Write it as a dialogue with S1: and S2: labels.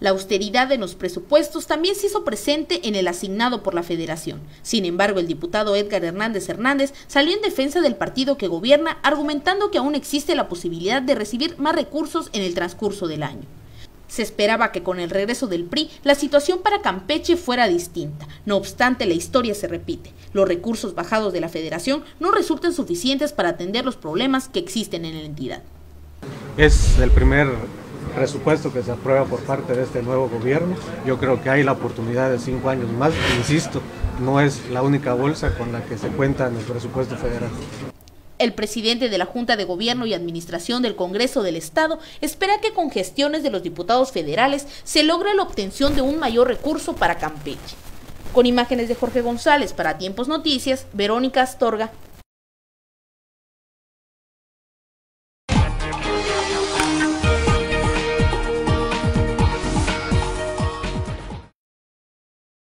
S1: La austeridad en los presupuestos también se hizo presente en el asignado por la federación. Sin embargo, el diputado Edgar Hernández Hernández salió en defensa del partido que gobierna, argumentando que aún existe la posibilidad de recibir más recursos en el transcurso del año. Se esperaba que con el regreso del PRI la situación para Campeche fuera distinta. No obstante, la historia se repite. Los recursos bajados de la federación no resultan suficientes para atender los problemas que existen en la entidad.
S2: Es el primer presupuesto que se aprueba por parte de este nuevo gobierno. Yo creo que hay la oportunidad de cinco años más. Insisto, no es la única bolsa con la que se cuenta en el presupuesto federal.
S1: El presidente de la Junta de Gobierno y Administración del Congreso del Estado espera que con gestiones de los diputados federales se logre la obtención de un mayor recurso para Campeche. Con imágenes de Jorge González para Tiempos Noticias, Verónica Astorga,